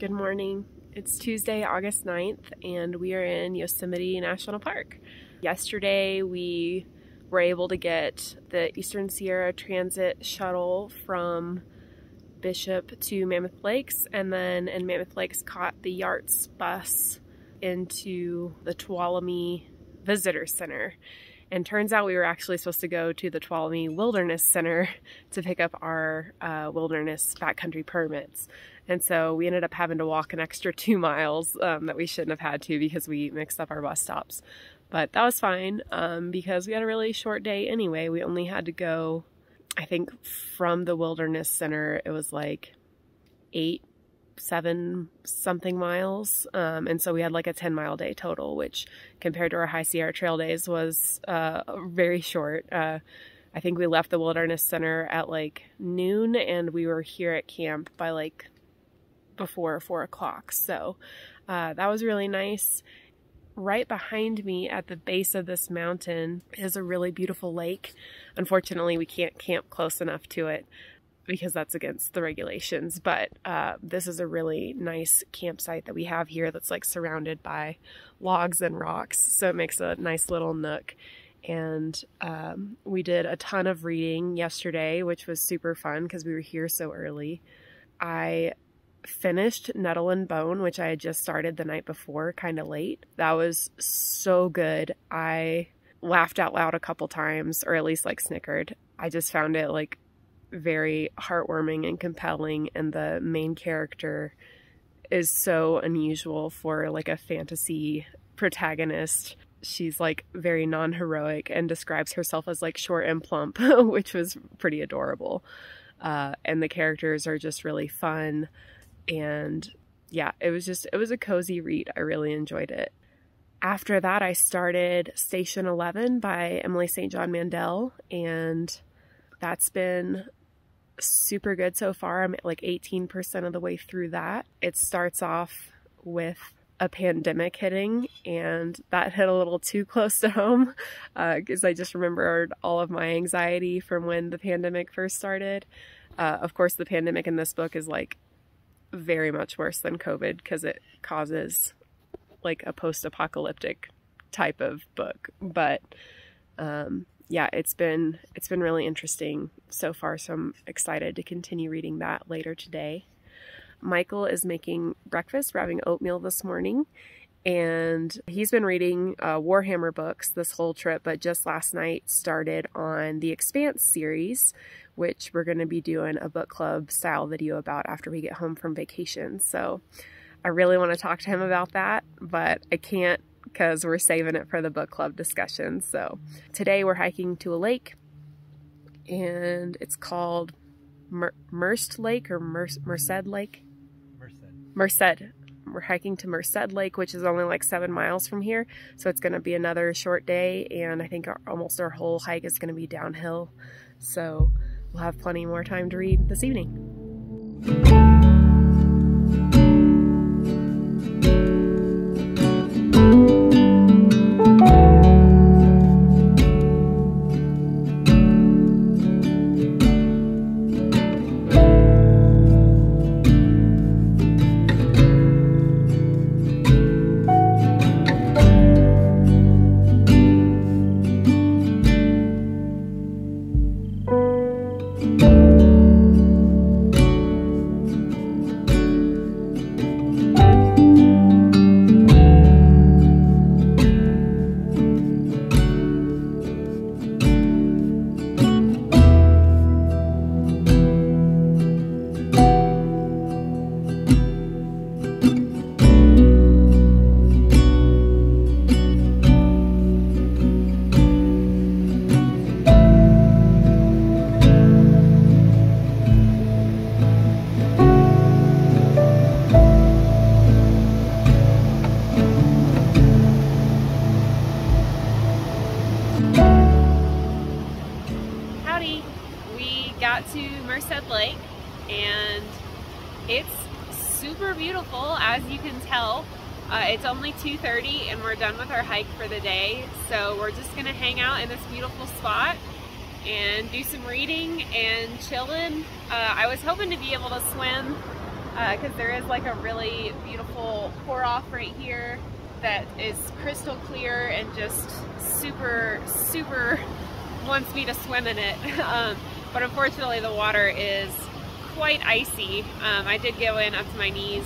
Good morning. It's Tuesday, August 9th, and we are in Yosemite National Park. Yesterday, we were able to get the Eastern Sierra Transit shuttle from Bishop to Mammoth Lakes, and then in Mammoth Lakes, caught the Yarts bus into the Tuolumne Visitor Center. And turns out we were actually supposed to go to the Tuolumne Wilderness Center to pick up our uh, wilderness backcountry permits. And so we ended up having to walk an extra two miles um, that we shouldn't have had to because we mixed up our bus stops. But that was fine um, because we had a really short day anyway. We only had to go, I think, from the Wilderness Center, it was like eight seven something miles. Um, and so we had like a 10 mile day total, which compared to our High Sierra Trail days was uh, very short. Uh, I think we left the Wilderness Center at like noon and we were here at camp by like before four o'clock. So uh, that was really nice. Right behind me at the base of this mountain is a really beautiful lake. Unfortunately, we can't camp close enough to it because that's against the regulations. But uh, this is a really nice campsite that we have here that's like surrounded by logs and rocks. So it makes a nice little nook. And um, we did a ton of reading yesterday, which was super fun because we were here so early. I finished Nettle and Bone, which I had just started the night before, kind of late. That was so good. I laughed out loud a couple times, or at least like snickered. I just found it like very heartwarming and compelling and the main character is so unusual for like a fantasy protagonist. She's like very non-heroic and describes herself as like short and plump, which was pretty adorable. Uh, and the characters are just really fun and yeah, it was just it was a cozy read. I really enjoyed it. After that, I started Station 11 by Emily St. John Mandel and that's been super good so far. I'm like 18% of the way through that. It starts off with a pandemic hitting, and that hit a little too close to home because uh, I just remembered all of my anxiety from when the pandemic first started. Uh, of course, the pandemic in this book is like very much worse than COVID because it causes like a post apocalyptic type of book, but um, yeah, it's been it's been really interesting so far, so I'm excited to continue reading that later today. Michael is making breakfast. We're having oatmeal this morning, and he's been reading uh, Warhammer books this whole trip, but just last night started on the Expanse series, which we're going to be doing a book club style video about after we get home from vacation. So I really want to talk to him about that, but I can't because we're saving it for the book club discussion. So today we're hiking to a lake and it's called Mer Merced Lake or Mer Merced Lake? Merced. Merced. We're hiking to Merced Lake, which is only like seven miles from here. So it's going to be another short day. And I think our, almost our whole hike is going to be downhill. So we'll have plenty more time to read this evening. It's super beautiful as you can tell. It's only 2.30 and we're done with our hike for the day. So we're just gonna hang out in this beautiful spot and do some reading and chilling. Uh, I was hoping to be able to swim because uh, there is like a really beautiful pour off right here that is crystal clear and just super, super wants me to swim in it. um, but unfortunately the water is quite icy. Um, I did go in up to my knees,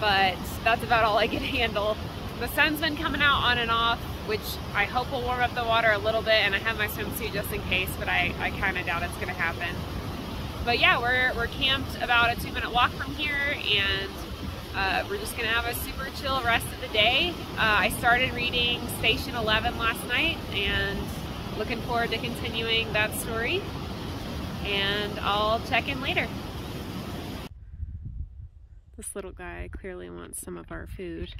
but that's about all I can handle. The sun's been coming out on and off, which I hope will warm up the water a little bit, and I have my swimsuit just in case, but I, I kind of doubt it's going to happen. But yeah, we're, we're camped about a two minute walk from here, and uh, we're just going to have a super chill rest of the day. Uh, I started reading Station 11 last night, and looking forward to continuing that story. And I'll check in later. This little guy clearly wants some of our food.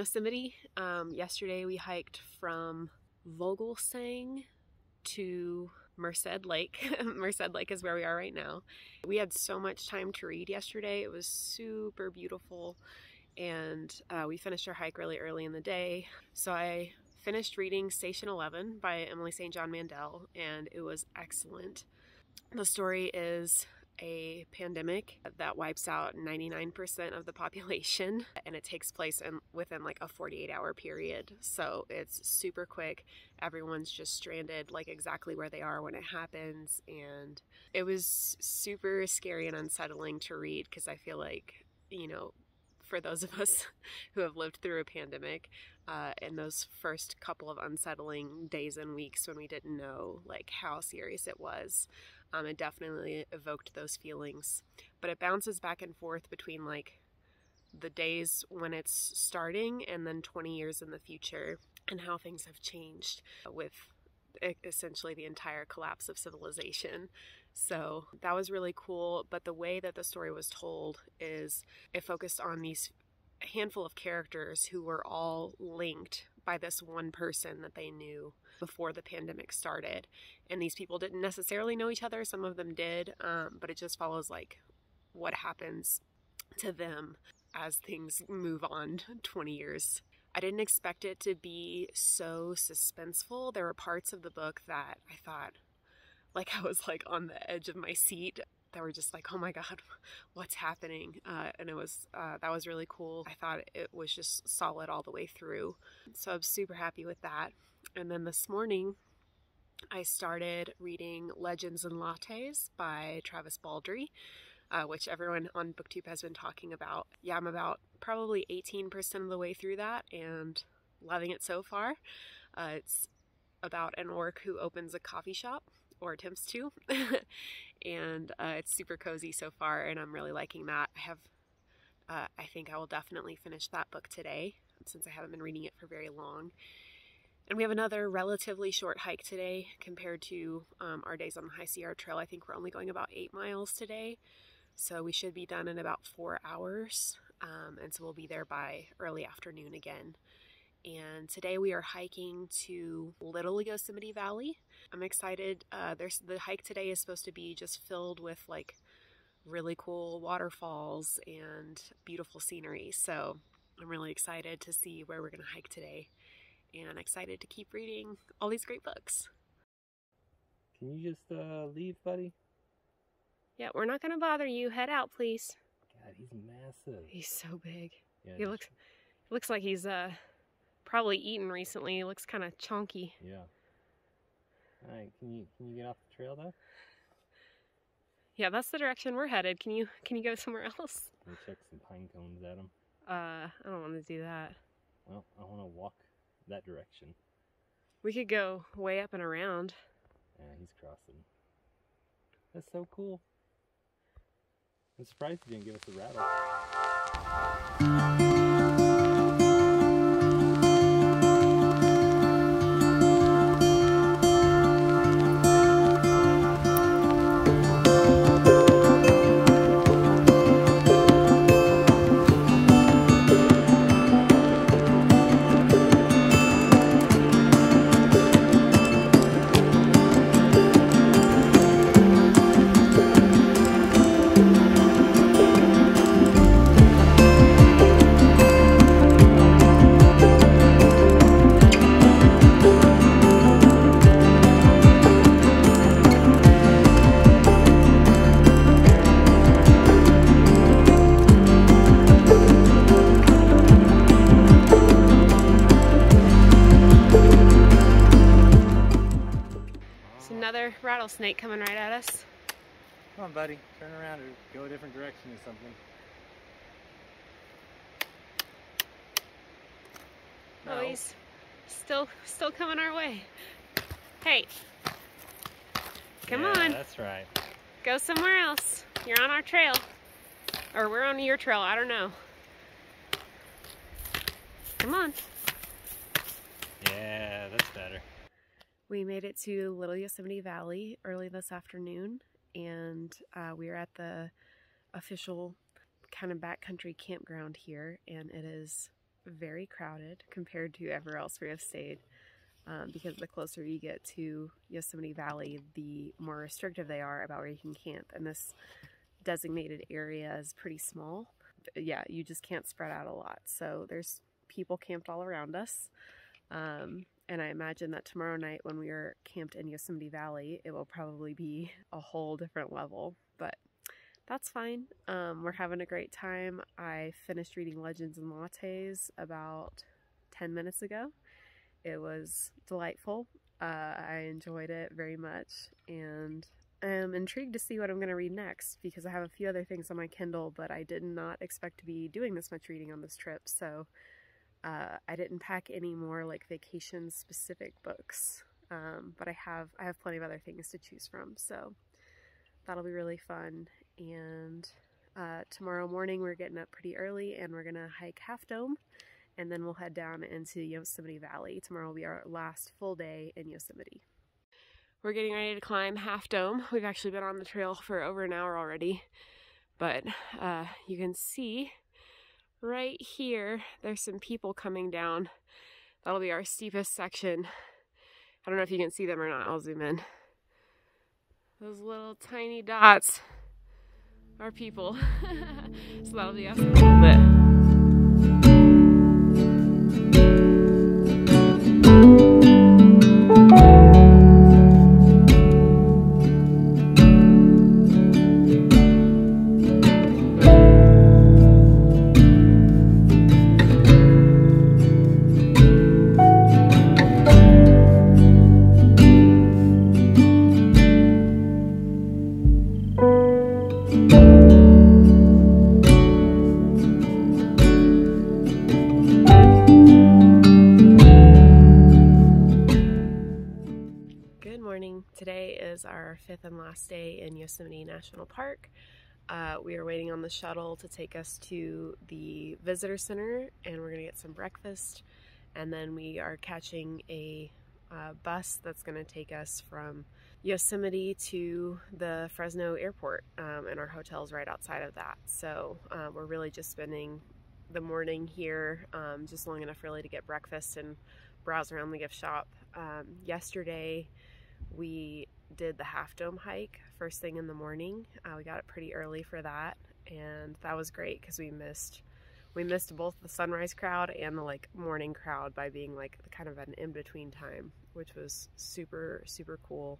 Yosemite. Um, yesterday we hiked from Vogelsang to Merced Lake. Merced Lake is where we are right now. We had so much time to read yesterday. It was super beautiful and uh, we finished our hike really early in the day. So I finished reading Station 11 by Emily St. John Mandel and it was excellent. The story is a pandemic that wipes out 99% of the population and it takes place in, within like a 48 hour period. So it's super quick. Everyone's just stranded like exactly where they are when it happens. And it was super scary and unsettling to read because I feel like, you know, for those of us who have lived through a pandemic uh, in those first couple of unsettling days and weeks when we didn't know like how serious it was um, it definitely evoked those feelings. But it bounces back and forth between like the days when it's starting and then 20 years in the future and how things have changed with essentially the entire collapse of civilization. So that was really cool. But the way that the story was told is it focused on these handful of characters who were all linked by this one person that they knew before the pandemic started. And these people didn't necessarily know each other, some of them did, um, but it just follows like what happens to them as things move on 20 years. I didn't expect it to be so suspenseful. There were parts of the book that I thought, like, I was like on the edge of my seat that were just like, oh my God, what's happening? Uh, and it was, uh, that was really cool. I thought it was just solid all the way through. So I'm super happy with that. And then this morning, I started reading Legends and Lattes by Travis Baldree, uh, which everyone on BookTube has been talking about. Yeah, I'm about probably 18% of the way through that and loving it so far. Uh, it's about an orc who opens a coffee shop or attempts to, and uh, it's super cozy so far, and I'm really liking that. I have, uh, I think I will definitely finish that book today since I haven't been reading it for very long. And we have another relatively short hike today compared to um, our days on the High Sierra Trail. I think we're only going about eight miles today. So we should be done in about four hours. Um, and so we'll be there by early afternoon again. And today we are hiking to Little Yosemite Valley. I'm excited. Uh, there's the hike today is supposed to be just filled with like really cool waterfalls and beautiful scenery. So I'm really excited to see where we're going to hike today and excited to keep reading all these great books. Can you just uh, leave, buddy? Yeah, we're not going to bother you. Head out, please. God, he's massive. He's so big. Yeah, he looks looks like he's uh probably eaten recently. He looks kind of chunky. Yeah. All right, can you can you get off the trail though? Yeah, that's the direction we're headed. Can you can you go somewhere else? Me check some pine cones at him. Uh, I don't want to do that. Well, I want to walk that direction. We could go way up and around. Yeah, he's crossing. That's so cool. I'm surprised he didn't give us a rattle. Rattlesnake coming right at us. Come on, buddy. Turn around or go a different direction or something. Oh, no. Oh, he's still still coming our way. Hey. Come yeah, on. That's right. Go somewhere else. You're on our trail. Or we're on your trail, I don't know. Come on. Yeah, that's better. We made it to Little Yosemite Valley early this afternoon, and uh, we are at the official kind of backcountry campground here, and it is very crowded compared to everywhere else we have stayed. Um, because the closer you get to Yosemite Valley, the more restrictive they are about where you can camp. And this designated area is pretty small. Yeah, you just can't spread out a lot. So there's people camped all around us. Um, and I imagine that tomorrow night when we are camped in Yosemite Valley, it will probably be a whole different level. But that's fine. Um, we're having a great time. I finished reading Legends and Lattes about 10 minutes ago. It was delightful. Uh, I enjoyed it very much and I'm intrigued to see what I'm going to read next because I have a few other things on my Kindle, but I did not expect to be doing this much reading on this trip. So uh, I didn't pack any more like vacation specific books, um, but I have I have plenty of other things to choose from. So that'll be really fun. And uh, tomorrow morning we're getting up pretty early and we're gonna hike Half Dome, and then we'll head down into Yosemite Valley. Tomorrow will be our last full day in Yosemite. We're getting ready to climb Half Dome. We've actually been on the trail for over an hour already, but uh, you can see right here, there's some people coming down. That'll be our steepest section. I don't know if you can see them or not. I'll zoom in. Those little tiny dots are people. so that'll be us a little bit. Last day in Yosemite National Park. Uh, we are waiting on the shuttle to take us to the visitor center and we're gonna get some breakfast and then we are catching a uh, bus that's gonna take us from Yosemite to the Fresno airport um, and our hotel's right outside of that. So uh, we're really just spending the morning here um, just long enough really to get breakfast and browse around the gift shop. Um, yesterday we did the Half Dome hike first thing in the morning. Uh, we got up pretty early for that, and that was great because we missed we missed both the sunrise crowd and the like morning crowd by being like kind of an in between time, which was super super cool.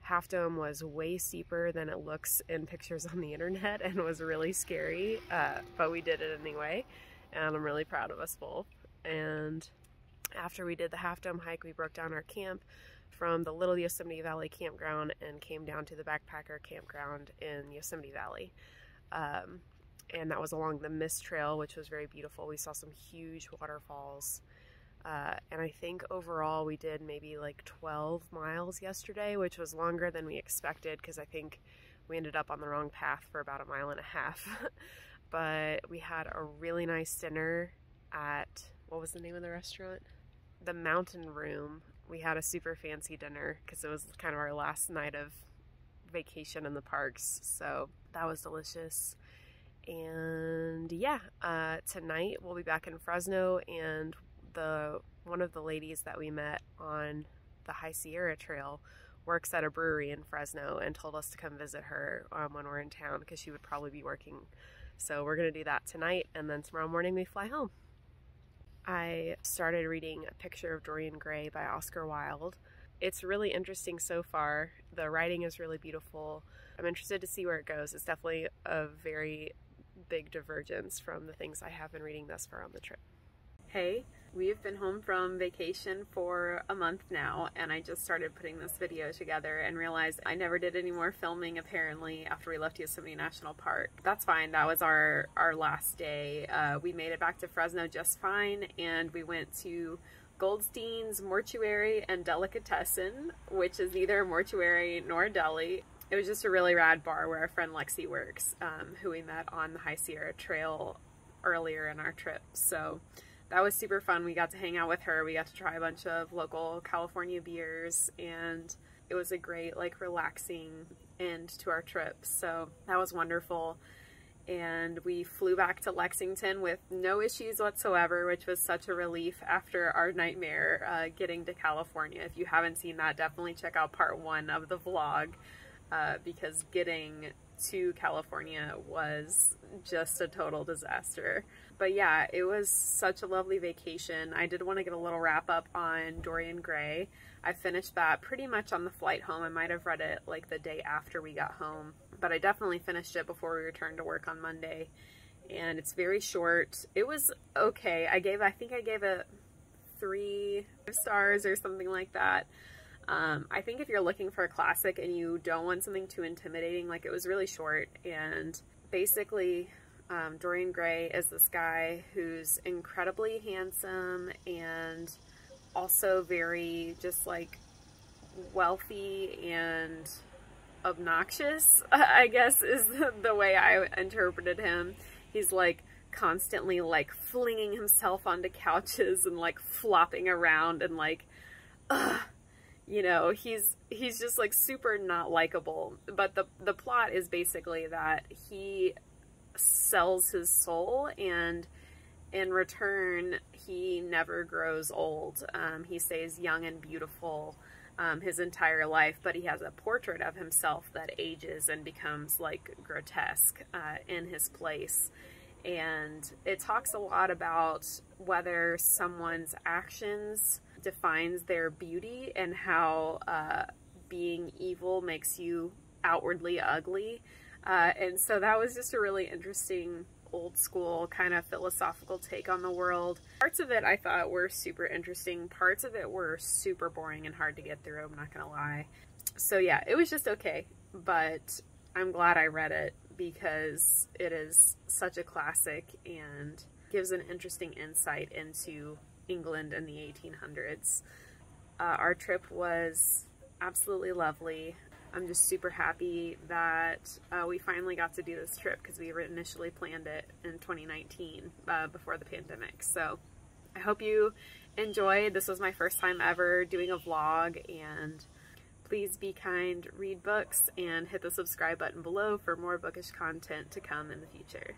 Half Dome was way steeper than it looks in pictures on the internet and was really scary, uh, but we did it anyway, and I'm really proud of us both. And after we did the Half Dome hike, we broke down our camp from the Little Yosemite Valley campground and came down to the backpacker campground in Yosemite Valley. Um, and that was along the Mist Trail, which was very beautiful. We saw some huge waterfalls. Uh, and I think overall we did maybe like 12 miles yesterday, which was longer than we expected because I think we ended up on the wrong path for about a mile and a half. but we had a really nice dinner at, what was the name of the restaurant? The Mountain Room we had a super fancy dinner because it was kind of our last night of vacation in the parks. So that was delicious. And yeah, uh, tonight we'll be back in Fresno, and the one of the ladies that we met on the High Sierra Trail works at a brewery in Fresno and told us to come visit her um, when we're in town because she would probably be working. So we're gonna do that tonight, and then tomorrow morning we fly home. I started reading A Picture of Dorian Gray by Oscar Wilde. It's really interesting so far. The writing is really beautiful. I'm interested to see where it goes. It's definitely a very big divergence from the things I have been reading thus far on the trip. Hey, We've been home from vacation for a month now, and I just started putting this video together and realized I never did any more filming apparently after we left Yosemite National Park. That's fine. That was our, our last day. Uh, we made it back to Fresno just fine, and we went to Goldstein's Mortuary and Delicatessen, which is neither a mortuary nor a deli. It was just a really rad bar where our friend Lexi works, um, who we met on the High Sierra Trail earlier in our trip. So that was super fun. We got to hang out with her. We got to try a bunch of local California beers and it was a great like relaxing end to our trip. So that was wonderful. And we flew back to Lexington with no issues whatsoever, which was such a relief after our nightmare uh, getting to California. If you haven't seen that, definitely check out part one of the vlog uh, because getting to California was just a total disaster. But yeah, it was such a lovely vacation. I did want to get a little wrap up on Dorian Gray. I finished that pretty much on the flight home. I might have read it like the day after we got home, but I definitely finished it before we returned to work on Monday. And it's very short. It was okay. I gave, I think I gave it three stars or something like that. Um, I think if you're looking for a classic and you don't want something too intimidating, like it was really short and basically um, Dorian Gray is this guy who's incredibly handsome and also very just like wealthy and obnoxious, I guess is the way I interpreted him. He's like constantly like flinging himself onto couches and like flopping around and like, ugh, you know, he's he's just like super not likable. But the the plot is basically that he sells his soul and in return he never grows old. Um, he stays young and beautiful um, his entire life, but he has a portrait of himself that ages and becomes like grotesque uh, in his place. And it talks a lot about whether someone's actions defines their beauty and how uh, being evil makes you outwardly ugly. Uh, and so that was just a really interesting old school kind of philosophical take on the world. Parts of it I thought were super interesting. Parts of it were super boring and hard to get through, I'm not gonna lie. So yeah, it was just okay, but I'm glad I read it because it is such a classic and gives an interesting insight into England in the 1800s. Uh, our trip was absolutely lovely. I'm just super happy that uh, we finally got to do this trip because we initially planned it in 2019 uh, before the pandemic. So I hope you enjoyed. This was my first time ever doing a vlog and please be kind, read books, and hit the subscribe button below for more bookish content to come in the future.